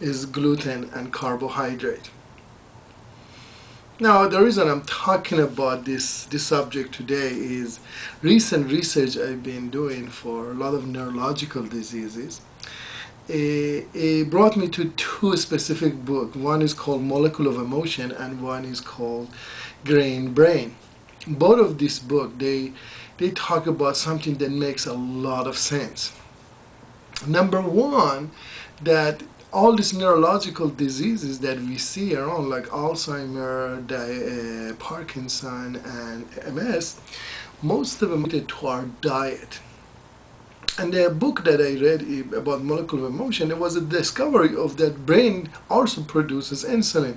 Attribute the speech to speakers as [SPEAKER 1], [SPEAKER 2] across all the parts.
[SPEAKER 1] Is gluten and carbohydrate. Now, the reason I'm talking about this, this subject today is recent research I've been doing for a lot of neurological diseases. It, it brought me to two specific books. One is called Molecule of Emotion and one is called Grain Brain. Both of these books, they, they talk about something that makes a lot of sense. Number one, that all these neurological diseases that we see around, like Alzheimer, di- uh, Parkinson, and MS, most of them related to our diet. And the book that I read about molecular emotion, it was a discovery of that brain also produces insulin.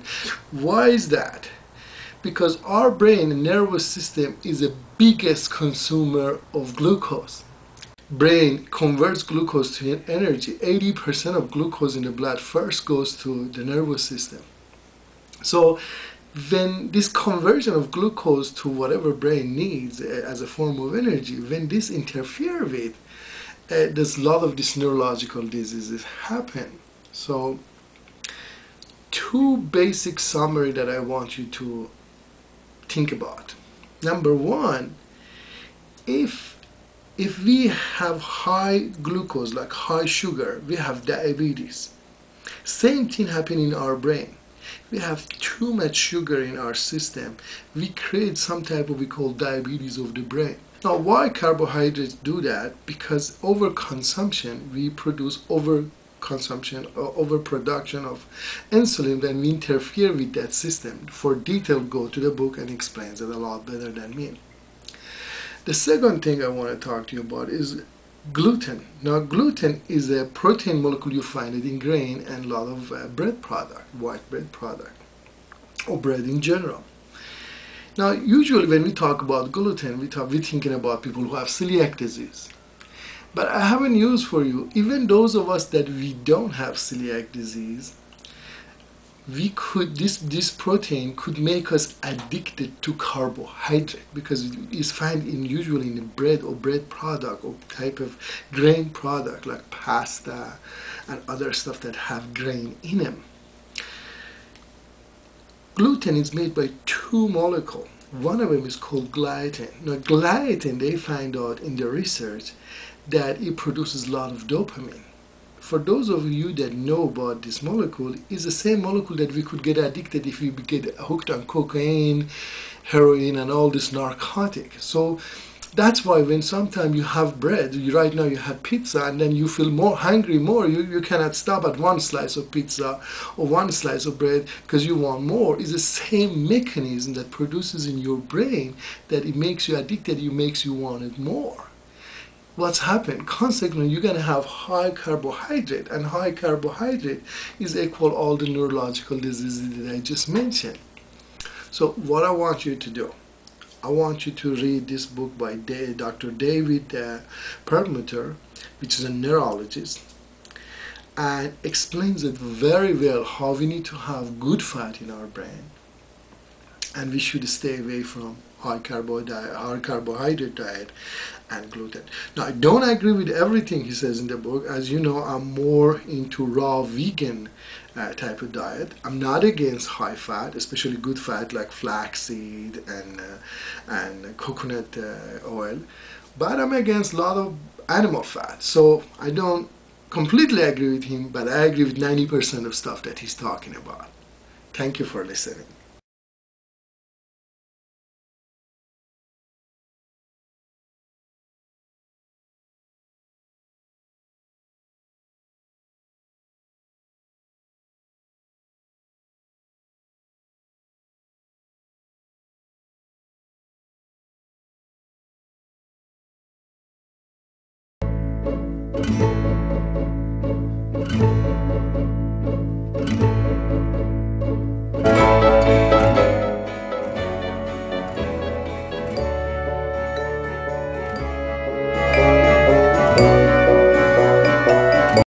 [SPEAKER 1] Why is that? Because our brain nervous system is the biggest consumer of glucose brain converts glucose to energy. 80% of glucose in the blood first goes to the nervous system. So when this conversion of glucose to whatever brain needs uh, as a form of energy, when this interfere with, uh, there's a lot of these neurological diseases happen. So two basic summary that I want you to think about. Number one, if if we have high glucose, like high sugar, we have diabetes. Same thing happen in our brain. We have too much sugar in our system. We create some type of we call diabetes of the brain. Now, why carbohydrates do that? Because overconsumption, we produce over consumption or uh, overproduction of insulin when we interfere with that system. For detail, go to the book and explains it a lot better than me. The second thing I want to talk to you about is gluten. Now, gluten is a protein molecule you find it in grain and a lot of uh, bread product, white bread product, or bread in general. Now, usually when we talk about gluten, we talk, we're thinking about people who have celiac disease. But I have a news for you. Even those of us that we don't have celiac disease, we could this this protein could make us addicted to carbohydrate because it's found in usually in bread or bread product or type of grain product like pasta and other stuff that have grain in them. Gluten is made by two molecules. One of them is called gliadin. Now gliadin they find out in the research that it produces a lot of dopamine for those of you that know about this molecule, is the same molecule that we could get addicted if we get hooked on cocaine, heroin, and all this narcotic. So that's why when sometimes you have bread, you, right now you have pizza, and then you feel more hungry more, you, you cannot stop at one slice of pizza or one slice of bread because you want more. It's the same mechanism that produces in your brain that it makes you addicted, it makes you want it more what's happened. Consequently you're going to have high carbohydrate and high carbohydrate is equal all the neurological diseases that i just mentioned. So what i want you to do i want you to read this book by dr david uh, perlmutter which is a neurologist and explains it very well how we need to have good fat in our brain and we should stay away from high carbohydrate, high carbohydrate diet and gluten. Now, I don't agree with everything he says in the book. As you know, I'm more into raw vegan uh, type of diet. I'm not against high fat, especially good fat like flaxseed and uh, and coconut uh, oil, but I'm against a lot of animal fat. So I don't completely agree with him, but I agree with 90% of stuff that he's talking about. Thank you for listening.